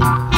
ah, ah.